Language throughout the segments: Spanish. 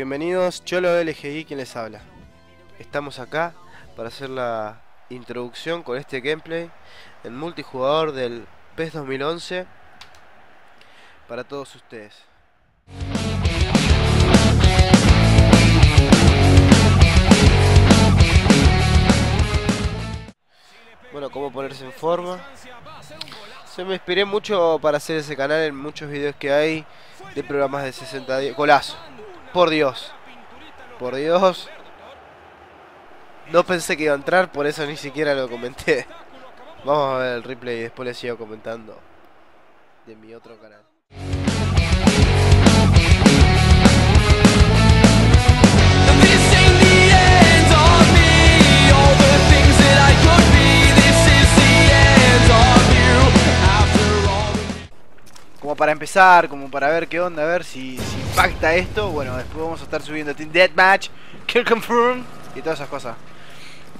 bienvenidos. Cholo LGI quien les habla. Estamos acá para hacer la introducción con este gameplay en multijugador del PES 2011 para todos ustedes. Bueno, cómo ponerse en forma. Se me inspiré mucho para hacer ese canal en muchos videos que hay de programas de 60 días. Golazo. Por Dios. Por Dios. No pensé que iba a entrar, por eso ni siquiera lo comenté. Vamos a ver el replay y después les sigo comentando de mi otro canal. Como para empezar, como para ver qué onda, a ver si, si impacta esto. Bueno, después vamos a estar subiendo Team Deathmatch, Kill Confirm y todas esas cosas.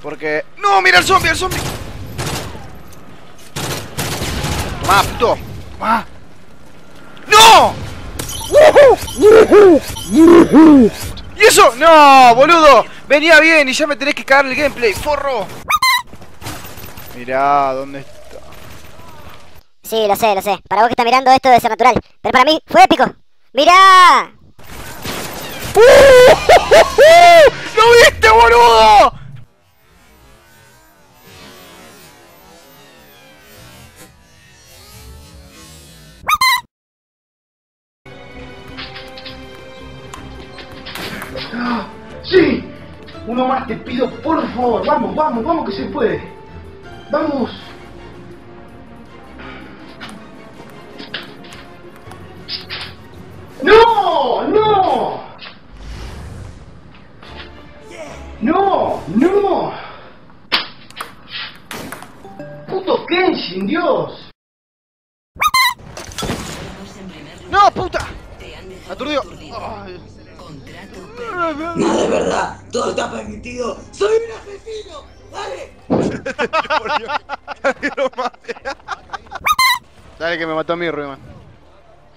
Porque... ¡No! ¡Mira el zombie! ¡El zombie! ¡Toma, puto! ¡Toma! ¡No! ¿Y eso? ¡No, boludo! Venía bien y ya me tenés que cagar el gameplay, forro. Mirá, ¿dónde está? Sí, lo sé, lo sé. Para vos que estás mirando esto debe ser natural. Pero para mí fue épico. ¡Mirá! ¡Lo viste, boludo! ¡Sí! Uno más te pido, por favor. Vamos, vamos, vamos que se puede. Vamos. ¡Puto Kenshin, Dios! ¡No, puta! Aturdió. Ay. No, de verdad, todo está permitido. ¡Soy un asesino! ¡Dale! Dale que me mató a mí, Ruiman.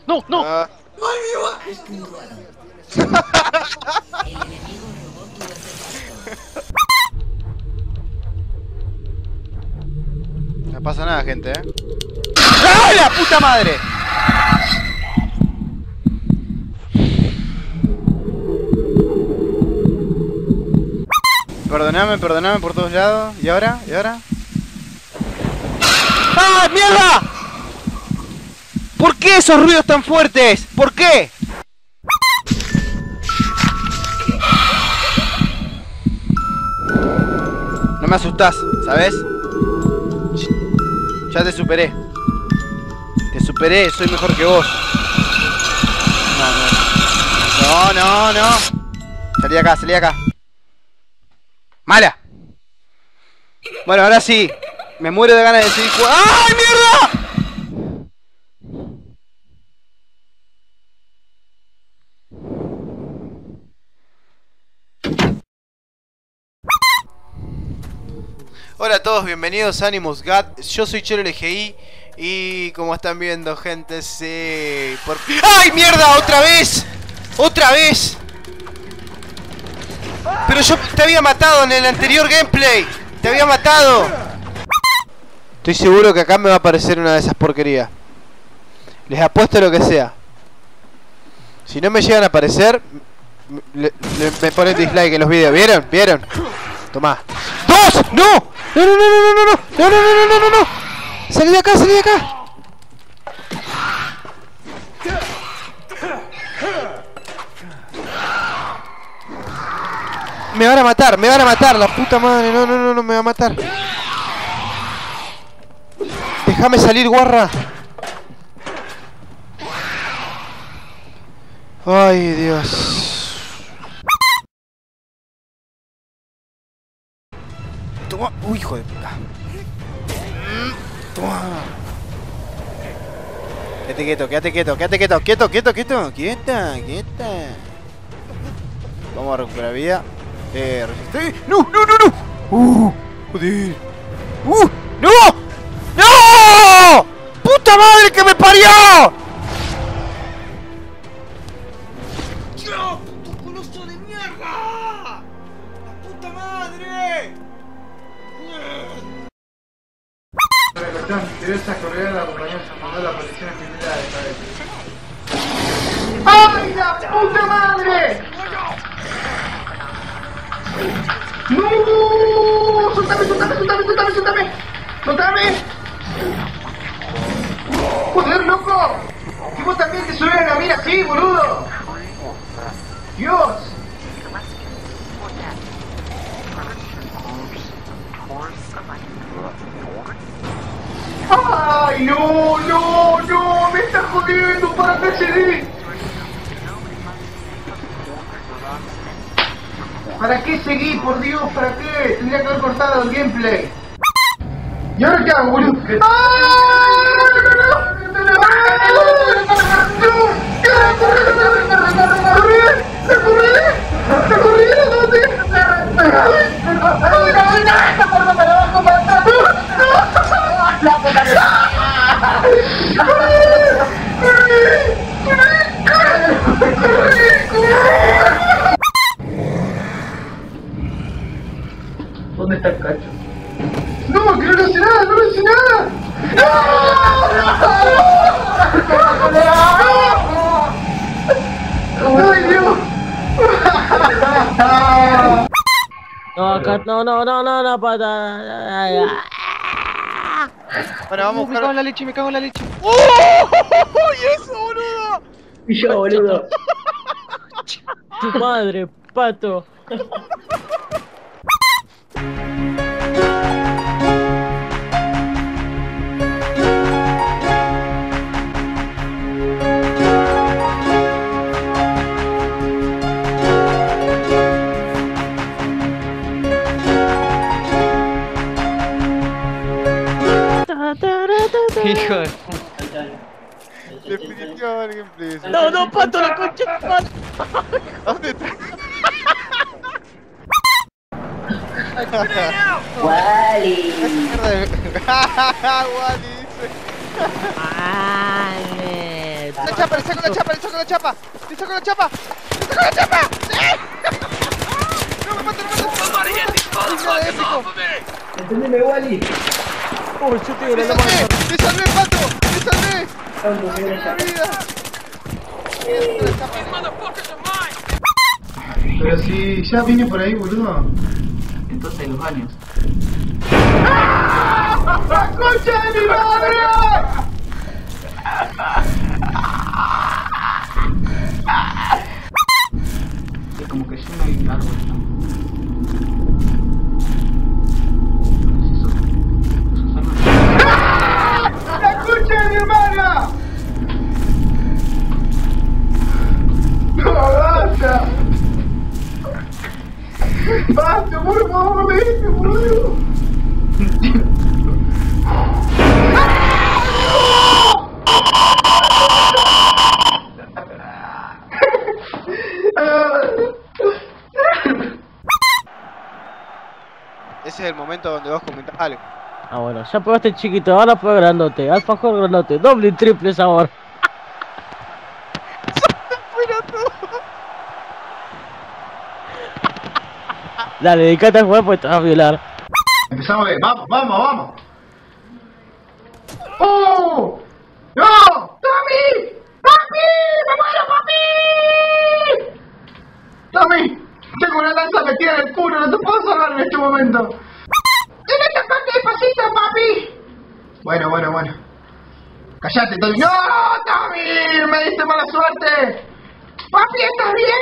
¡No, no! Ah, ¡No pasa nada, gente, eh. ¡Ah, la puta madre! Perdoname, perdoname por todos lados. ¿Y ahora? ¿Y ahora? ¡Ah, mierda! ¿Por qué esos ruidos tan fuertes? ¿Por qué? No me asustás, ¿sabes? Ya te superé. Te superé, soy mejor que vos. No, no. No, no. Salí acá, salí de acá. ¡Mala! Bueno, ahora sí. Me muero de ganas de jugando. ¡Ay, mierda! Hola a todos, bienvenidos a Animus God. Yo soy Chelo LGI y como están viendo, gente, sí. Por... ¡Ay, mierda! ¡Otra vez! ¡Otra vez! Pero yo te había matado en el anterior gameplay. Te había matado. Estoy seguro que acá me va a aparecer una de esas porquerías. Les apuesto lo que sea. Si no me llegan a aparecer, me ponen dislike en los videos. ¿Vieron? ¿Vieron? Tomá. ¡Dos! ¡No! ¡No, no, no, no, no, no! ¡No, no, no, no, no, no! ¡Salí de acá, salí de acá! Me van a matar, me van a matar, la puta madre, no, no, no, no, me va a matar. Déjame salir, guarra. Ay, Dios. Toma. Uy, hijo de puta. Toma. Quédate quieto, quédate quieto, quédate quieto, quieto, quieto, quieto, quieta, quieta. Vamos a recuperar vida. Eh, resistir. ¡No, no, no, no! ¡Uh! ¡Joder! ¡Uh! ¡No! ¡No! ¡Puta madre que me parió! ¡Ay, la puta madre! ¡No! ¡Soltame, soltame, soltame, soltame, soltame! ¡Soltame! ¡Joder, loco! ¿Y vos también te subes a mira así, boludo? ¡Dios! ¡Ay, no, no, no! ¡Me estás jodiendo! ¡Para qué ¿Para qué seguí, por Dios? ¿Para qué? Tendría que haber cortado el gameplay. ¿Y ahora qué hago, boludo? ¡Ah! ¿Dónde está el cacho? ¡No, que no le hace nada! ¡No le hace nada! ¡No! ¡Ay, Dios! No, acá, no, no, no, no, no, pata. ay, ay. Bueno, vamos a Me cago buscar. en la leche, me cago en la leche. ¡Oh! ¡Y eso, boludo! Y yo, boludo. Tu madre, pato. Hijo de puta. Gameplay. No, no, pato, la concha, pato. ¿Dónde está? Wally. Wally dice. La chapa, le saco la chapa, le saco la chapa. Le saco la chapa. Le saco la chapa. ¡Eh! No me mates, no me mates. Entendeme, Wally. Uy, yo te salvé, pato. Le salvé. La vida. Pero si ya vine por ahí, boludo. Entonces los baños. ¡La concha de mi madre! Es como que. ¡Basta, por favor, déjame, boludo! Ese es el momento donde vos comentás algo. Ah, bueno, ya probaste chiquito, ahora prueba grandote. Alfajor grandote, doble y triple sabor. Dale, dedicate a jugar porque te vas a violar. Empezamos bien, vamos, vamos, vamos. ¡Oh! ¡No! ¡Tommy! ¡Papi! ¡Me muero, papi! ¡Tommy! Tengo una lanza metida en el culo, no te puedo salvar en este momento. ¡Tienes que parte despacito, papi! Bueno, bueno, bueno. Callate, Tommy. ¡No, Tommy! ¡Me diste mala suerte! ¡Papi, estás bien!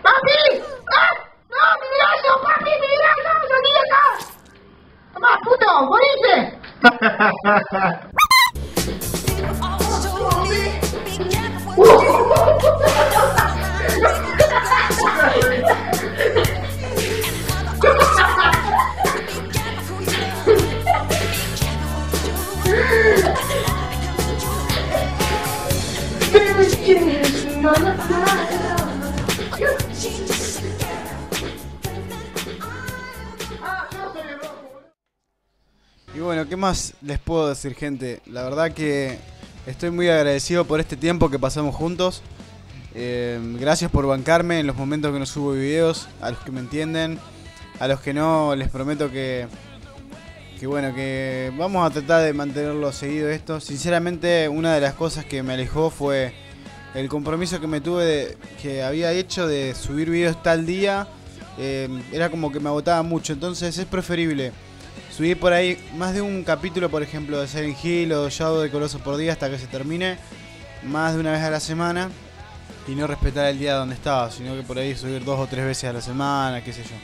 ¡Papi! ¡Ah! ¡No, mi brazo! ¡Papi, mi brazo! ¡Salí de acá! ¡Tomá, puto! ¡Moriste! Y bueno, ¿qué más les puedo decir, gente? La verdad que estoy muy agradecido por este tiempo que pasamos juntos. Eh, gracias por bancarme en los momentos que no subo videos, a los que me entienden, a los que no, les prometo que, que bueno, que vamos a tratar de mantenerlo seguido esto. Sinceramente, una de las cosas que me alejó fue el compromiso que me tuve, de, que había hecho de subir videos tal día. Eh, era como que me agotaba mucho, entonces es preferible subir por ahí más de un capítulo, por ejemplo, de Silent Hill o Shadow de Coloso por día hasta que se termine, más de una vez a la semana y no respetar el día donde estaba, sino que por ahí subir dos o tres veces a la semana, qué sé yo.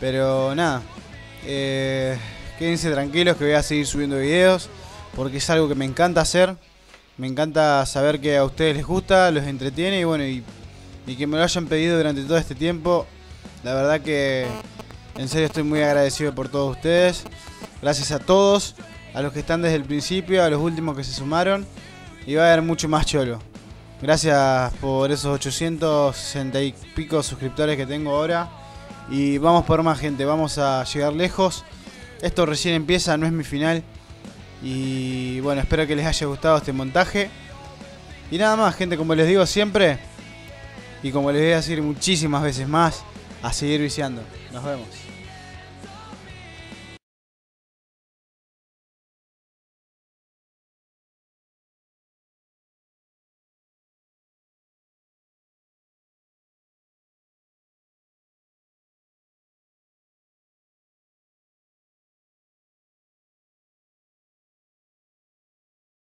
Pero nada, eh, quédense tranquilos que voy a seguir subiendo videos porque es algo que me encanta hacer. Me encanta saber que a ustedes les gusta, los entretiene y bueno, y, y que me lo hayan pedido durante todo este tiempo. La verdad que en serio estoy muy agradecido por todos ustedes. Gracias a todos, a los que están desde el principio, a los últimos que se sumaron. Y va a haber mucho más cholo. Gracias por esos 860 y pico suscriptores que tengo ahora. Y vamos por más gente, vamos a llegar lejos. Esto recién empieza, no es mi final. Y bueno, espero que les haya gustado este montaje. Y nada más, gente, como les digo siempre. Y como les voy a decir muchísimas veces más, a seguir viciando. Nos vemos.